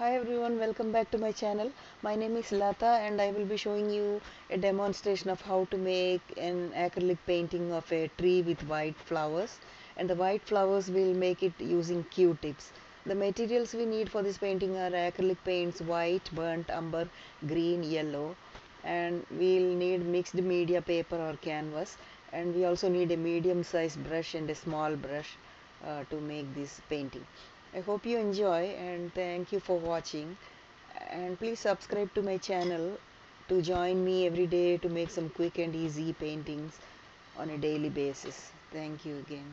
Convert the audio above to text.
Hi everyone, welcome back to my channel. My name is Lata and I will be showing you a demonstration of how to make an acrylic painting of a tree with white flowers and the white flowers will make it using q-tips. The materials we need for this painting are acrylic paints white, burnt umber, green, yellow and we'll need mixed media paper or canvas and we also need a medium sized brush and a small brush uh, to make this painting. I hope you enjoy and thank you for watching and please subscribe to my channel to join me every day to make some quick and easy paintings on a daily basis. Thank you again.